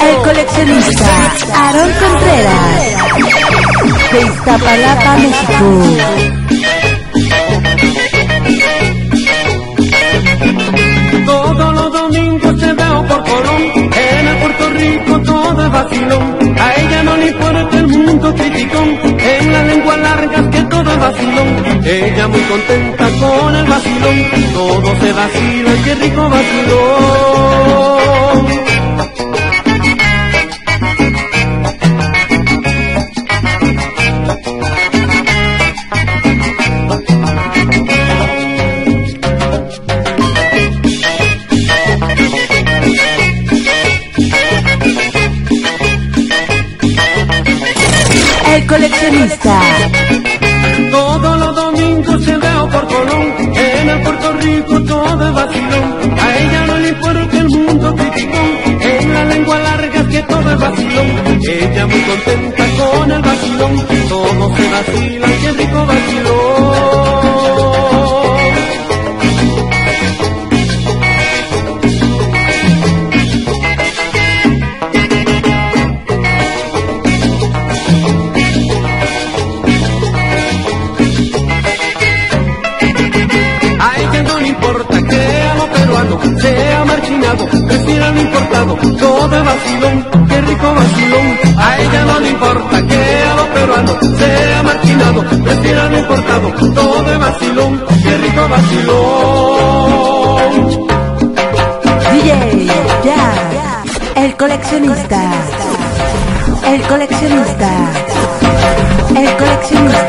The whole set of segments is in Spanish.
El coleccionista Aaron Contreras de Iztapalapa, México. Ella muy contenta con el vacilón, todo se vacila, qué rico vacilón. Coleccionista se veo por Colón, en el Puerto Rico todo es vacilón. A ella no le importa el mundo criticón, en la lengua larga que todo es vacilón. Ella muy contenta con el vacilón, todo se vacila, qué rico vacilón. Importado, todo es vacilón, qué rico vacilón. A ella no le importa que a lo peruano sea marginado, prefiera lo importado, todo es vacilón, qué rico vacilón. DJ Ya El coleccionista El coleccionista El coleccionista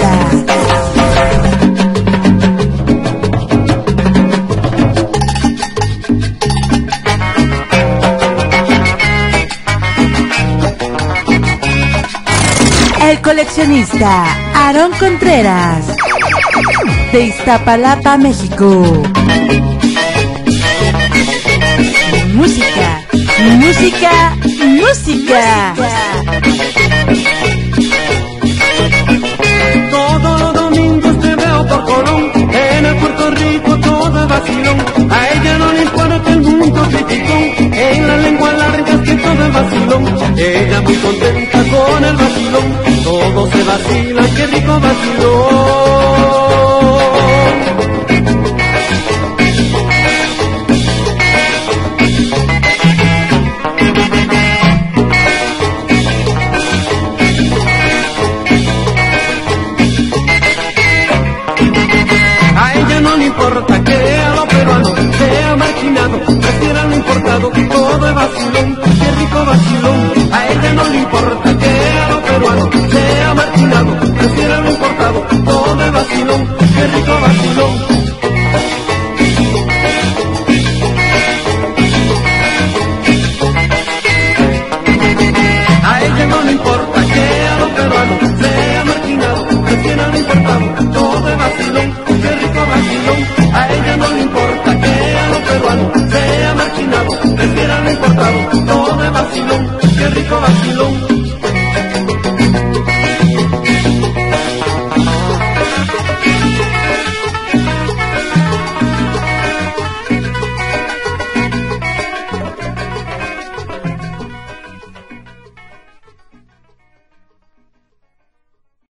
El coleccionista Aaron Contreras de Iztapalapa, México. Música, música, música. Todos vacilón, todo se vacila, qué rico vacilón. A ella no le importa que a lo peruano sea marginado, prefiera lo importado, todo es vacilón, qué rico vacilón. Todo es vacilón, qué rico vacilón.